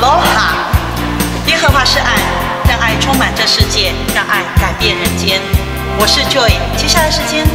罗哈，耶和华是爱，让爱充满这世界，让爱改变人间。我是 joy，接下来时间。